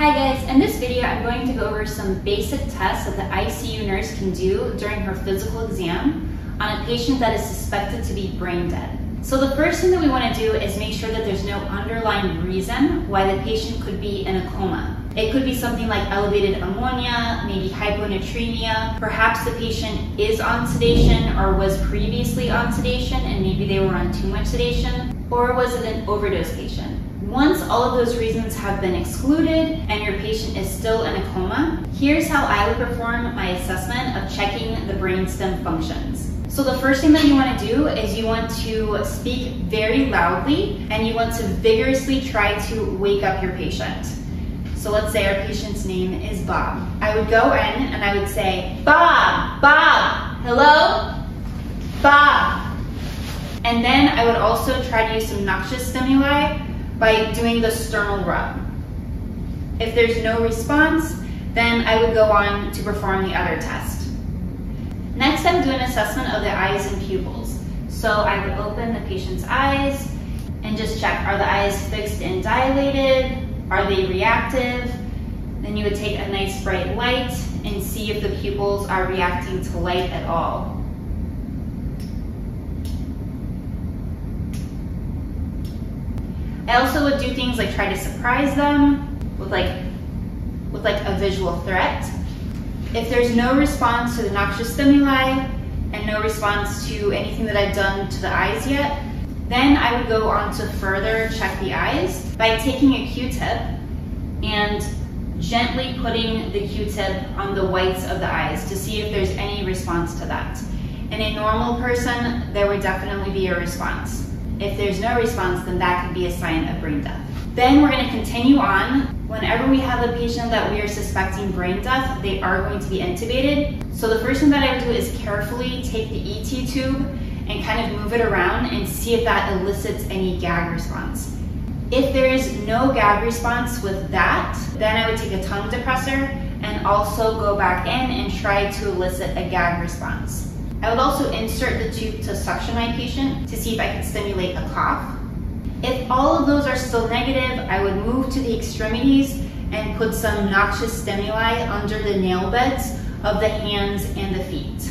Hi guys, in this video I'm going to go over some basic tests that the ICU nurse can do during her physical exam on a patient that is suspected to be brain dead. So the first thing that we want to do is make sure that there's no underlying reason why the patient could be in a coma. It could be something like elevated ammonia, maybe hyponatremia. Perhaps the patient is on sedation or was previously on sedation and maybe they were on too much sedation. Or was it an overdose patient? Once all of those reasons have been excluded and your patient is still in a coma, here's how I would perform my assessment of checking the brainstem functions. So the first thing that you want to do is you want to speak very loudly and you want to vigorously try to wake up your patient. So let's say our patient's name is Bob. I would go in and I would say, Bob, Bob, hello, Bob. And then I would also try to use some noxious stimuli by doing the sternal rub. If there's no response, then I would go on to perform the other test. Next, I would do an assessment of the eyes and pupils. So I would open the patient's eyes and just check, are the eyes fixed and dilated? Are they reactive? Then you would take a nice bright light and see if the pupils are reacting to light at all. I also would do things like try to surprise them with like with like a visual threat. If there's no response to the noxious stimuli and no response to anything that I've done to the eyes yet, then I would go on to further check the eyes by taking a Q-tip and gently putting the Q-tip on the whites of the eyes to see if there's any response to that. In a normal person, there would definitely be a response. If there's no response, then that could be a sign of brain death. Then we're gonna continue on. Whenever we have a patient that we are suspecting brain death, they are going to be intubated. So the first thing that I would do is carefully take the ET tube and kind of move it around and see if that elicits any gag response. If there is no gag response with that, then I would take a tongue depressor and also go back in and try to elicit a gag response. I would also insert the tube to suction my patient to see if I can stimulate a cough. If all of those are still negative, I would move to the extremities and put some noxious stimuli under the nail beds of the hands and the feet.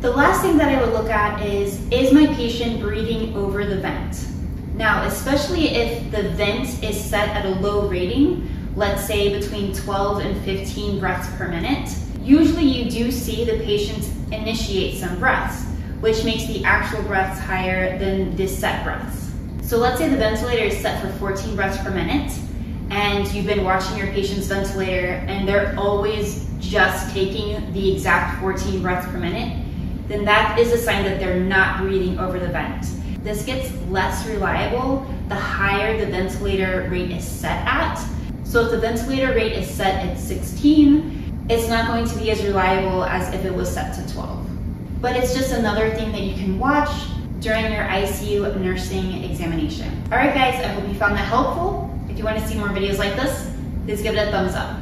The last thing that I would look at is, is my patient breathing over the vent? Now, especially if the vent is set at a low rating, let's say between 12 and 15 breaths per minute, usually you do see the patient initiate some breaths, which makes the actual breaths higher than the set breaths. So let's say the ventilator is set for 14 breaths per minute, and you've been watching your patient's ventilator and they're always just taking the exact 14 breaths per minute, then that is a sign that they're not breathing over the vent. This gets less reliable the higher the ventilator rate is set at. So if the ventilator rate is set at 16, it's not going to be as reliable as if it was set to 12. But it's just another thing that you can watch during your ICU nursing examination. All right guys, I hope you found that helpful. If you want to see more videos like this, please give it a thumbs up.